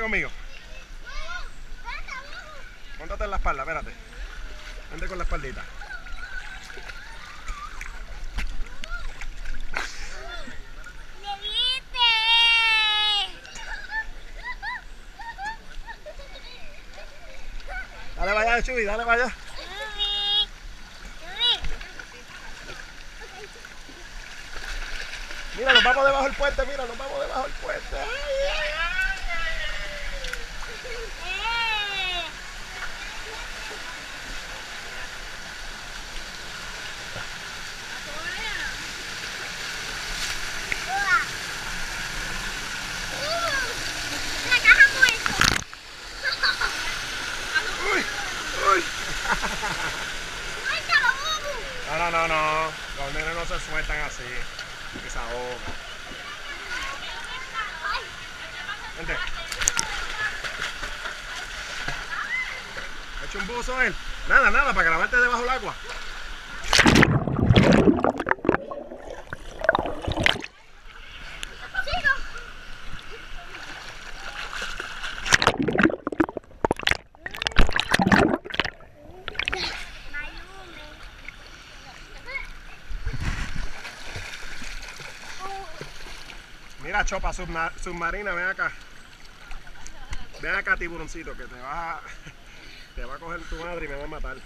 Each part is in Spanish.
Conmigo. Montate en la espalda, espérate. Vente con la espaldita. Dale vaya, Chubi, dale vaya. Mira, nos vamos debajo del puente, mira, nos vamos debajo. No, no, no, no. Los nenes no se sueltan así. Que se ahogan. Vente. ¿Ha hecho un buzo él? Nada, nada, para grabarte debajo del agua. Mira, chopa subma- submarina, ven acá. Ven acá, tiburoncito, que te va a, te va a coger tu madre y me va a matar.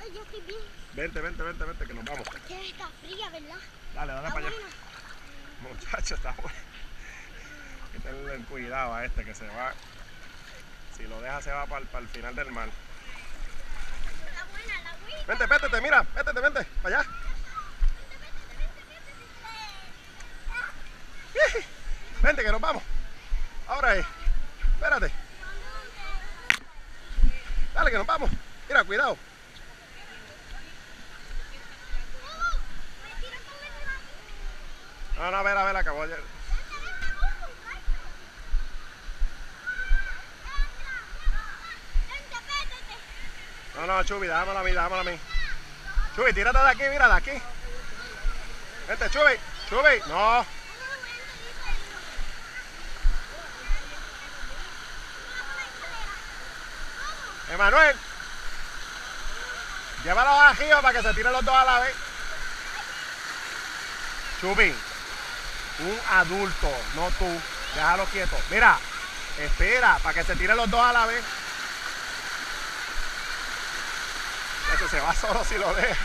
Ay, yo estoy bien. Vente, vente, vente, vente, que nos vamos. Que está fría, ¿verdad? Dale, dale Está para allá. buena. Muchacho, está bueno. Hay que tenerle cuidado a este que se va. Si lo deja, se va para, el final del mar. Está buena la agüita. Vente, vétete, mira, vétete, vente, para allá. Que nos vamos. Ahora es. Espérate. Dale, que nos vamos. Mira, cuidado. No, no, a ver, a ver, acabó. ya. No, no, Chubi, dámelo a mí, dámelo a mí. Chubi, tírate de aquí, mira, de aquí. Vente, Chubi, Chubi. No. Emanuel. Llévalos a Gio para que se tiren los dos a la vez. Chubi, un adulto, no tú. Déjalo quieto. Mira, espera, para que se tiren los dos a la vez. Ese se va solo si lo deja.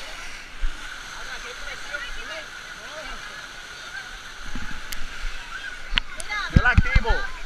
Yo la activo.